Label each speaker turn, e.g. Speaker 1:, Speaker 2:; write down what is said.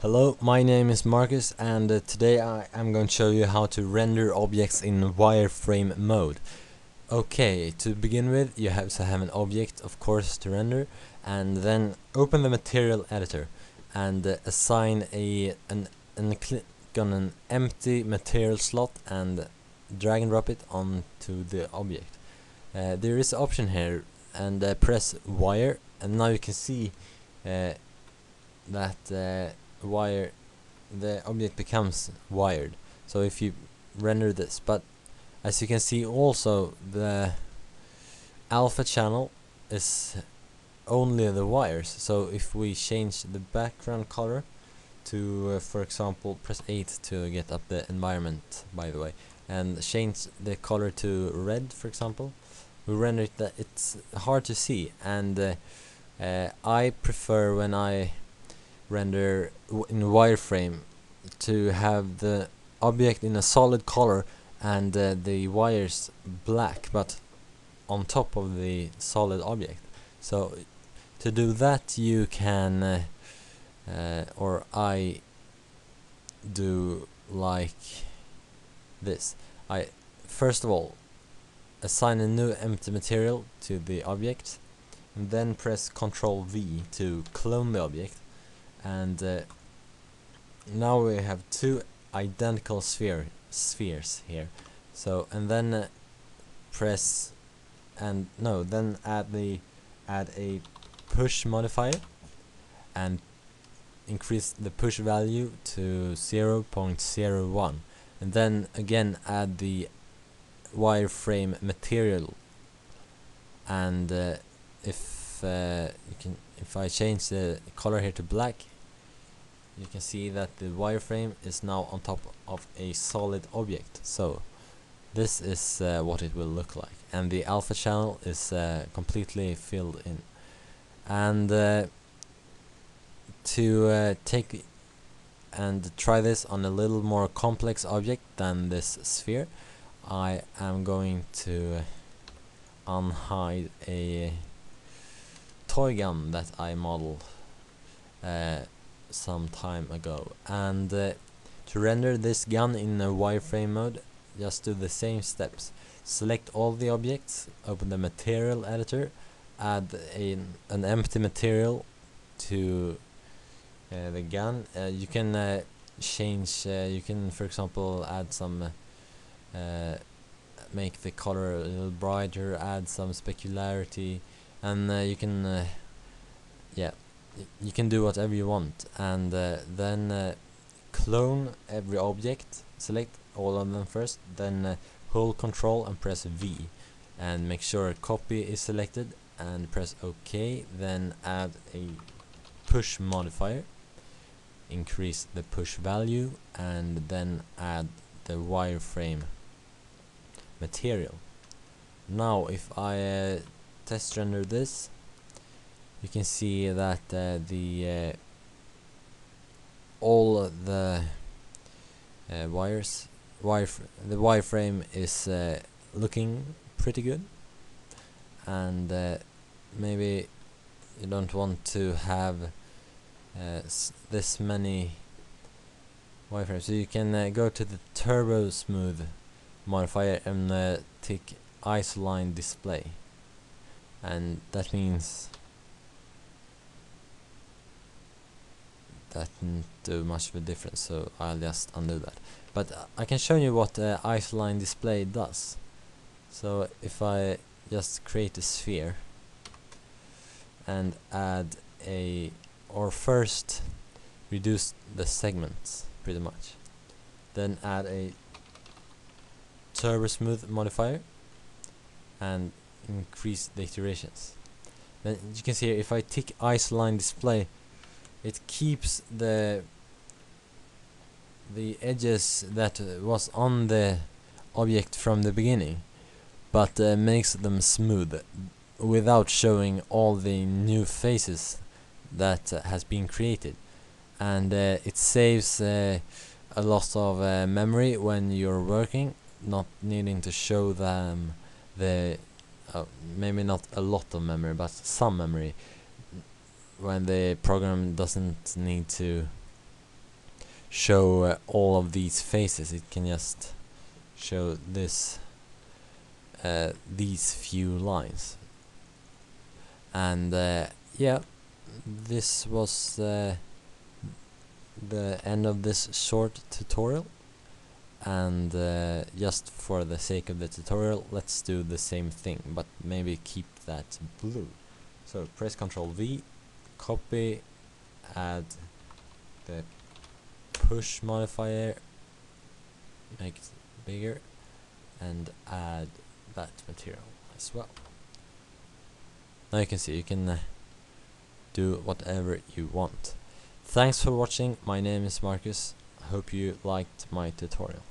Speaker 1: Hello, my name is Marcus and uh, today I am going to show you how to render objects in wireframe mode. Okay, to begin with you have to have an object of course to render and then open the material editor and uh, assign a an, an click on an empty material slot and drag and drop it onto the object. Uh, there is an option here and uh, press wire and now you can see uh, that uh, wire the object becomes wired. So if you render this but as you can see also the alpha channel is only the wires. So if we change the background color to uh, for example press 8 to get up the environment by the way and change the color to red for example we render it that it's hard to see. And uh, uh, I prefer when I render in wireframe to have the object in a solid color and uh, the wires black but on top of the solid object. So to do that you can uh, uh, or I do like this. I first of all assign a new empty material to the object and then press Ctrl V to clone the object and uh, now we have two identical sphere spheres here. So and then uh, press and no then add the add a push modifier and increase the push value to 0.01 and then again add the wireframe material. And uh, if uh, you can if I change the color here to black you can see that the wireframe is now on top of a solid object. So this is uh, what it will look like. And the alpha channel is uh, completely filled in. And uh, to uh, take and try this on a little more complex object than this sphere I am going to unhide a toy gun that I modeled uh, some time ago. And uh, to render this gun in a wireframe mode just do the same steps. Select all the objects open the material editor add a, an empty material to uh, the gun. Uh, you can uh, change uh, you can for example add some uh, make the color a little brighter add some specularity and you can yeah you can do whatever you want. And uh, then uh, clone every object select all of them first then uh, hold control and press V. And make sure copy is selected and press OK then add a push modifier. Increase the push value and then add the wireframe material. Now if I uh, test render this you can see that uh, the uh, all the uh, wires wire the wireframe is uh, looking pretty good. And uh, maybe you don't want to have uh, this many wireframes. So you can go to the turbo smooth modifier and tick isoline display. And that means that didn't do much of a difference so I'll just undo that. But I can show you what uh, isoline display does. So if I just create a sphere and add a or first reduce the segments pretty much then add a turbo smooth modifier and increase the iterations. Then you can see if I tick isoline display it keeps the the edges that uh, was on the object from the beginning but uh, makes them smooth without showing all the new faces that uh, has been created. And uh, it saves uh, a lot of uh, memory when you're working not needing to show them the maybe not a lot of memory but some memory when the program doesn't need to show uh, all of these faces. It can just show this uh, these few lines. And uh, yeah this was uh, the end of this short tutorial. And uh, just for the sake of the tutorial let's do the same thing but maybe keep that blue. So press ctrl V copy add the push modifier make it bigger and add that material as well. Now you can see you can uh, do whatever you want. Thanks for watching. My name is Marcus. Hope you liked my tutorial